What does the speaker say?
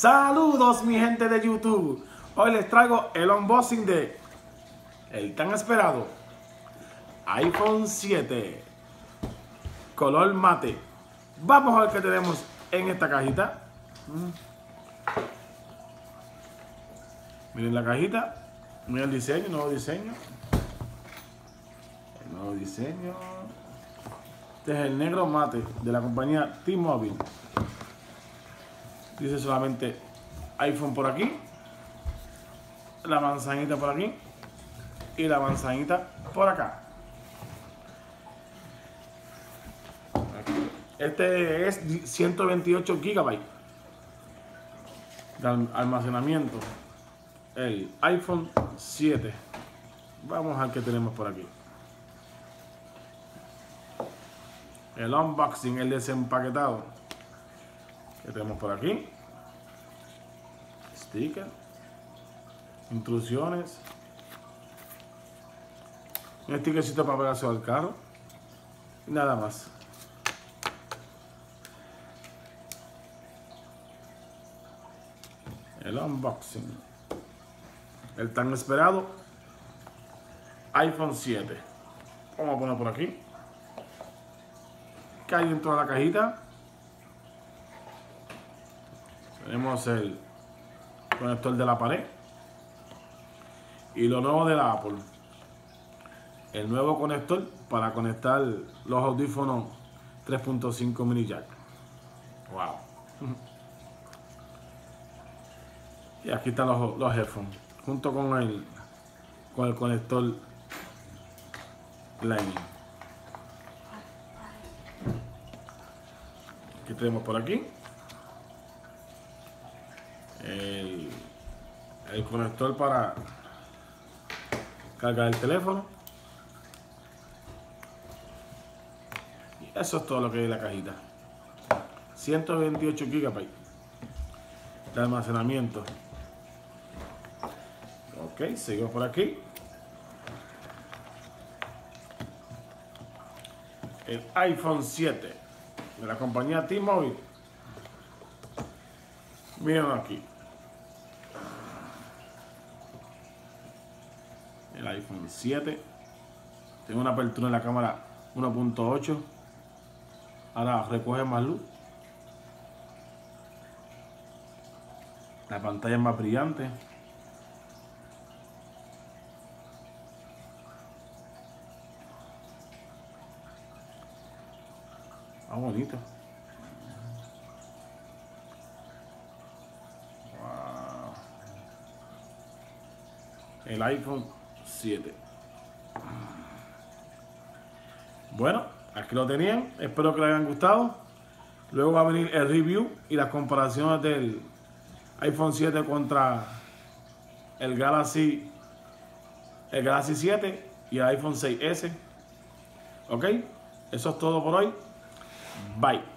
Saludos mi gente de YouTube. Hoy les traigo el unboxing de el tan esperado iPhone 7 color mate. Vamos a ver qué tenemos en esta cajita. Miren la cajita. Miren el diseño, nuevo diseño. El nuevo diseño. Este es el negro mate de la compañía T-Mobile. Dice solamente iPhone por aquí. La manzanita por aquí. Y la manzanita por acá. Este es 128 gigabytes de almacenamiento. El iPhone 7. Vamos a ver qué tenemos por aquí. El unboxing, el desempaquetado. ¿Qué tenemos por aquí? Sticker. Instrucciones. Un stickercito para pegarse al carro. Y nada más. El unboxing. El tan esperado iPhone 7. Vamos a poner por aquí. ¿Qué hay dentro de la cajita? Tenemos el conector de la pared. Y lo nuevo de la Apple. El nuevo conector para conectar los audífonos 3.5 mini jack. Wow. Y aquí están los, los headphones. Junto con el, con el conector Lightning. ¿Qué tenemos por aquí? El, el conector para cargar el teléfono. Y eso es todo lo que hay en la cajita. 128 GB de almacenamiento. Ok, seguimos por aquí. El iPhone 7 de la compañía T-Mobile. Miren aquí. El iPhone 7. Tengo una apertura en la cámara 1.8. Ahora recoge más luz. La pantalla es más brillante. Ah, bonito. Wow. El iPhone 7. Bueno, aquí lo tenían. Espero que les hayan gustado. Luego va a venir el review y las comparaciones del iPhone 7 contra el Galaxy el Galaxy 7 y el iPhone 6S. ¿Ok? Eso es todo por hoy. Bye.